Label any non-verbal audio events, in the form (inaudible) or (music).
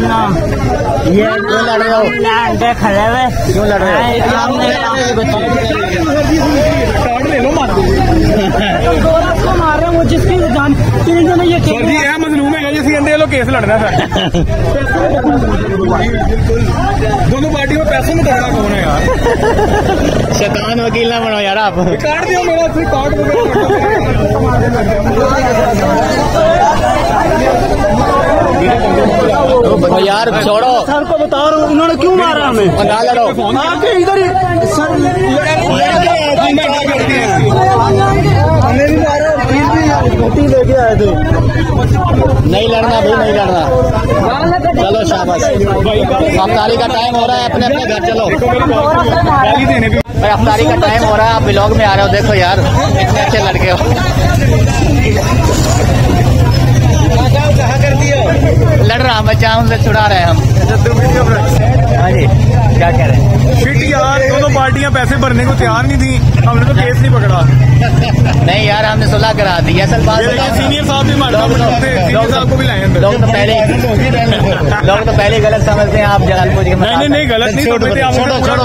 ये क्यों लड़ रहे हो देख खड़े हुए क्यों लड़ रहे हो मार रहे हैं जिसकी जान तीन जने ये सर जी यह मजलूम है जिसके अंदर लोग केस लड़ना है। सर (laughs) दोनों पार्टी में पैसे में लड़ना शैतान वकील ना बनो यार आप काट दिया मेरा फिर काट ओ यार छोड़ो सर को बता रहा हूँ उन्होंने क्यों मारा हमें ना लड़ो आके इधर ही सर हमें भी मारा फिर भी घटी लेके आए थे नहीं लड़ना भाई नहीं लड़ना चलो शाबाश अब अफ्तारी का टाइम हो रहा है अपने अपने घर चलो गाली देने भी भाई अफ्तारी का टाइम हो रहा है आप ब्लॉग में आ रहे हो देखो यार इतने अच्छे लड़के हो। लड़ रहा बच्चा उनसे छुड़ा रहे हैं हम। हाँ जी क्या कह रहे हैं? फिट यार दोनों पार्टियाँ पैसे भरने को तैयार नहीं थी। हमने तो केस नहीं पकड़ा। नहीं यार हमने सुलह करा दी। असल बात। सीनियर साहब भी को भी लाए लोग तो पहले लोग तो पहले गलत समझते हैं आप जलालपुर के नहीं नहीं गलत नहीं छोड़ो समझते छोड़ो।